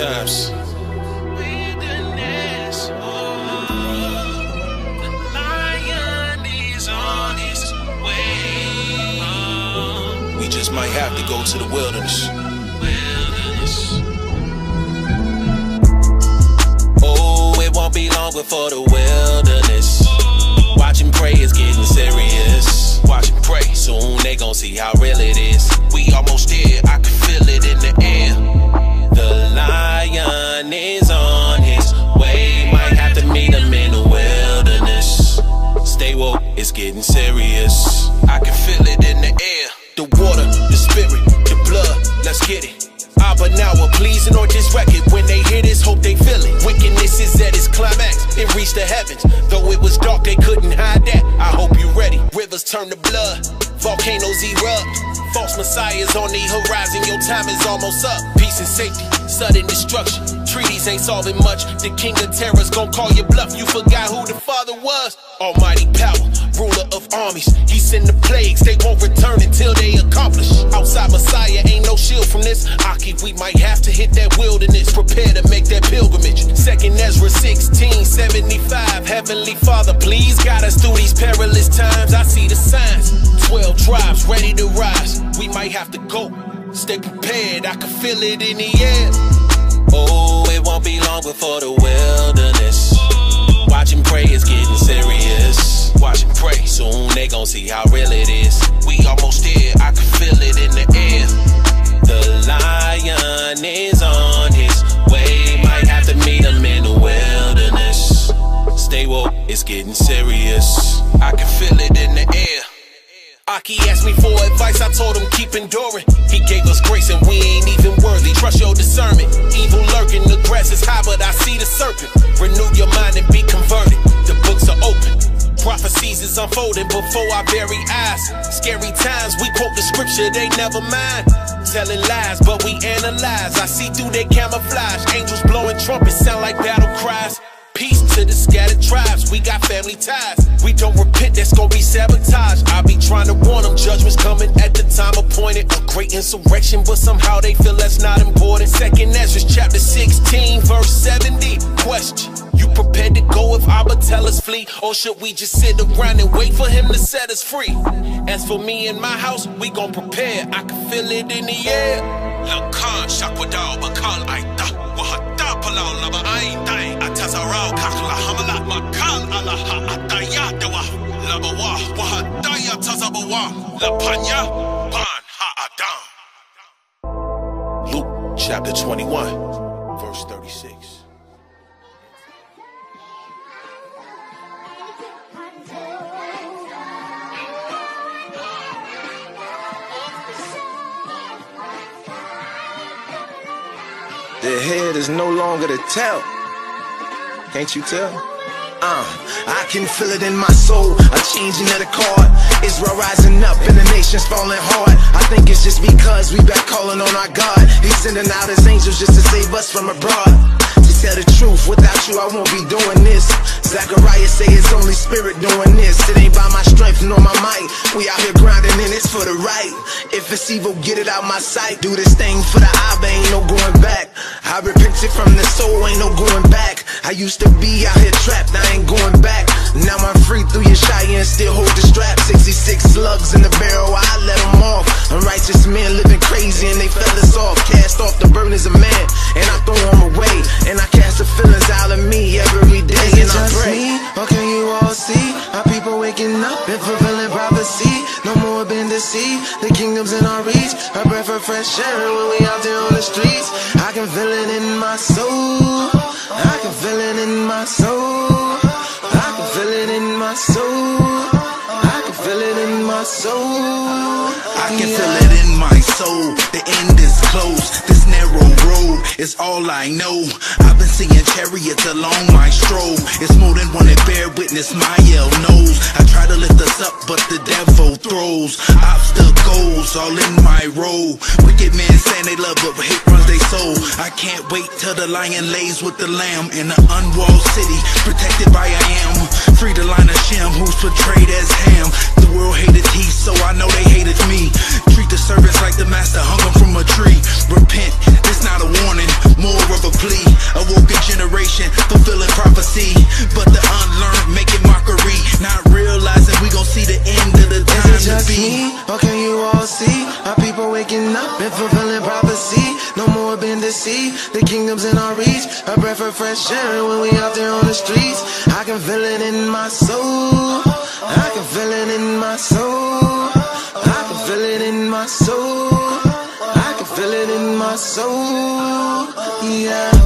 times. We just might have to go to the wilderness. Oh, it won't be long before the wilderness. Watch and pray is getting serious. Watch and pray, soon they gon' see how real it is. We almost there, I it's getting serious. I can feel it in the air. The water, the spirit, the blood, let's get it. Ah, but now we're pleasing or just record. When they hear this, hope they feel it. Wickedness is at its climax, it reached the heavens. Though it was dark, they couldn't hide that. I hope you ready. Rivers turn to blood, volcanoes erupt. False messiahs on the horizon, your time is almost up. Peace and safety, sudden destruction. Treaties ain't solving much. The king of terror's gon' call you bluff. You forgot who the father was. Almighty power, ruler of armies. He send the plagues, they won't return until they accomplish. Outside Messiah, ain't no shield from this. Aki, we might have to hit that wilderness. Prepare to make that pilgrimage. Second Ezra 16, 75. Heavenly Father, please guide us through these perilous times. I see the signs. 12 tribes ready to rise. We might have to go. Stay prepared, I can feel it in the air. Oh, before the wilderness. Watch and pray is getting serious. Watch and pray, soon they gon' see how real it is. Aki asked me for advice, I told him keep enduring. He gave us grace and we ain't even worthy. Trust your discernment. Evil lurking, the grass is high, but I see the serpent. Renew your mind and be converted. The books are open. Prophecies is unfolding before our very eyes. Scary times, we quote the scripture, they never mind. Telling lies, but we analyze. I see through their camouflage. Angels blowing trumpets sound like battle cries. Peace to the scattered tribes. We got family ties. We don't repent, that's gonna be sabotage. I be trying to warn them, judgment's coming at the time appointed. A great insurrection, but somehow they feel that's not important. Second Ezra chapter 16, verse 70. Question. You prepared to go if Abba tell us flee? Or should we just sit around and wait for him to set us free? As for me and my house, we gon' prepare. I can feel it in the air. Bakal aita. Hamalat Labawa tazabawa. Lapanya adam. Luke chapter 21, verse 36. The head is no longer the tail. Can't you tell? Uh, I can feel it in my soul, a changing of the card. Israel rising up and the nation's falling hard. I think it's just because we back calling on our God. He's sending out his angels just to save us from abroad. To tell the truth, without you I won't be doing this. Zachariah say it's only spirit doing this. It ain't by my strength nor my might. We out here grinding and it's for the right. If it's evil, get it out my sight. Do this thing for the eye, ain't no going back. I repented from the soul, ain't no going back. I used to be out here trapped, I ain't going back. Now I'm free through your shy and still hold the strap. 66 slugs in the barrel, I let them off. Unrighteous men living crazy and they fell us off. Cast off the burdens of man, and I throw them away. And I cast the feelings out of me every day. And I pray. Our people waking up and fulfilling prophecy? No more been deceived, the kingdom's in our reach. A breath of fresh air when we out there on the streets. I can feel it in my soul. I can feel it in my soul. I can feel it in my soul. I can feel it in my soul. I can feel it in my soul. The end is close. Is all I know. I've been seeing chariots along my stroll. It's more than one that bear witness. My L knows. I try to lift us up, but the devil throws obstacles all in my road. Wicked men saying they love, but hate runs they soul. I can't wait till the lion lays with the lamb in an unwalled city, protected by I am. Free the line of Shem, who's portrayed as Ham. Waking up and fulfilling prophecy? No more being deceived, the kingdom's in our reach. A breath of fresh air when we out there on the streets. I can feel it in my soul. I can feel it in my soul. I can feel it in my soul. I can feel it in my soul. Yeah.